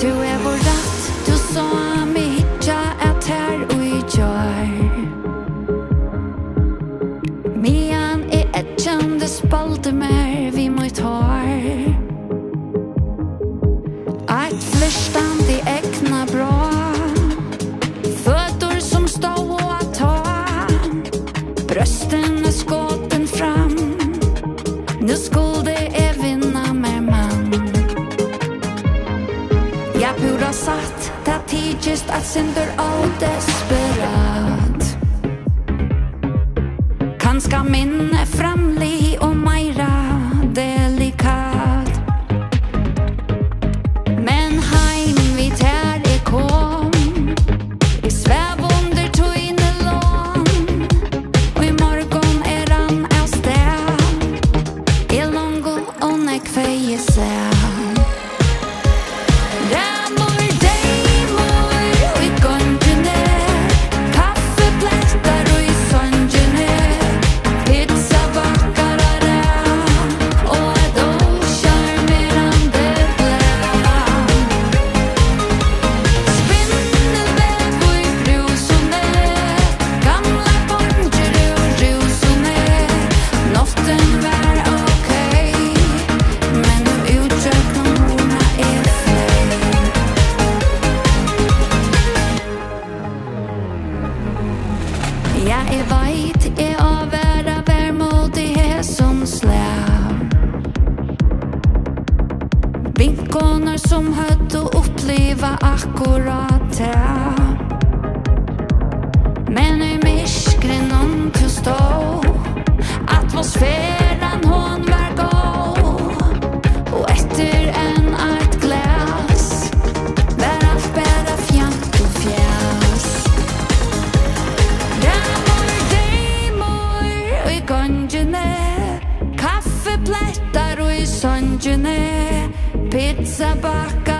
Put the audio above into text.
Du er vår rett, mi hitja et og i Mian er etjan, det spalte mer. Nu skulle jag vinna med mann. Jag pura satt Ta tid at att synder all desperat. Kanska minne framliv like for yourself. Ja, jeg veit, jeg av vera vermodighet som slag Vinkoner som høtt og akkurat det Men i myskren om til stå Atmosfære incine, pizza barca.